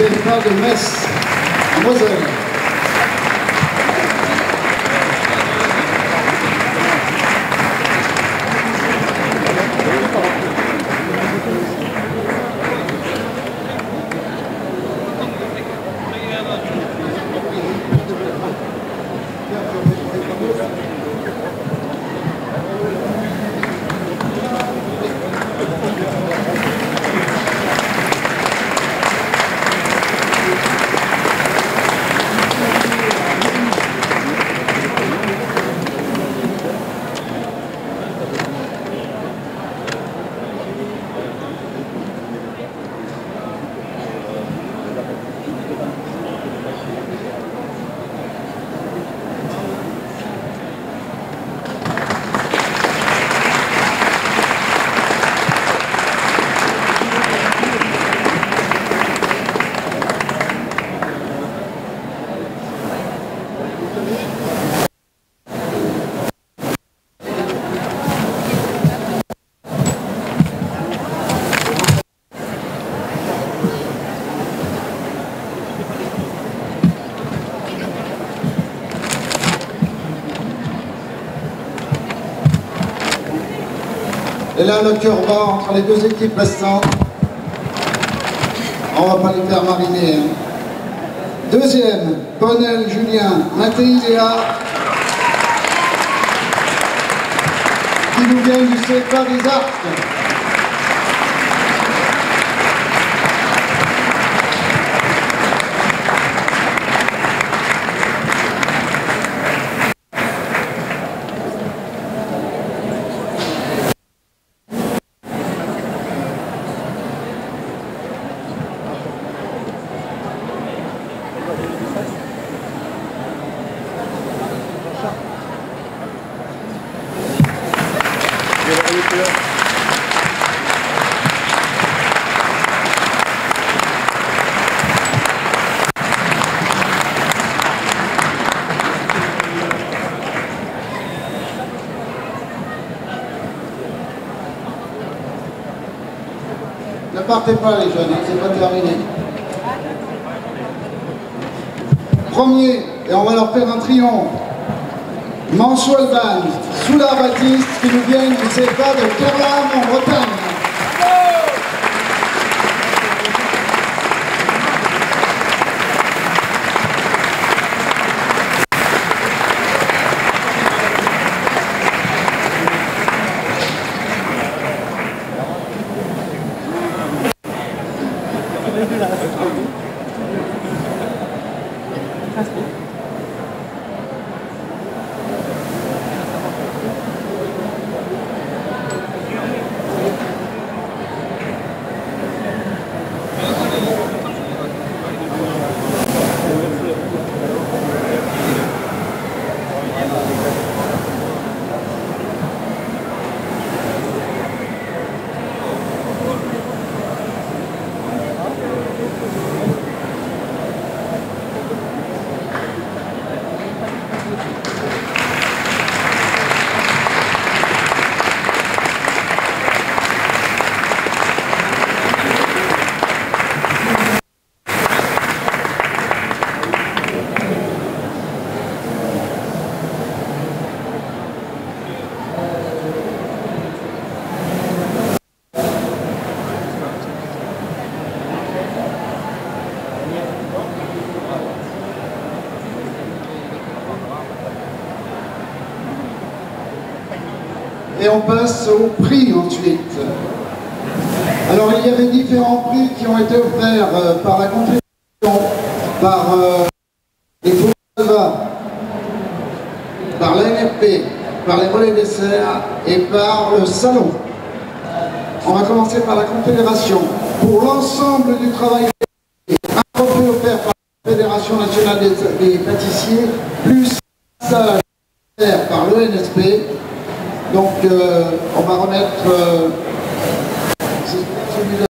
CFA de Metz, en Moselle. Et là, le cœur bat entre les deux équipes restantes. On va pas les faire mariner. hein. Deuxième, Bonnel Julien, Mattei Léa. Qui nous vient du CFA des Arcs. Partez pas les jeunes, hein, c'est pas terminé. Premier, et on va leur faire un triomphe. Mansoulban, Soula Baptiste, qui nous viennent du CFA de Kerlam en Bretagne. Et on passe au prix ensuite. Alors il y avait différents prix qui ont été offerts euh, par la Confédération, par euh, les Foucault par l'NFP, par les volets desserts et par le salon. On va commencer par la Confédération. Pour l'ensemble du travail, un trophée offert par la Fédération nationale des, pâtissiers, plus un par l'ONSP. Donc euh, on va remettre euh.